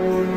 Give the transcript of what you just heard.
Lord.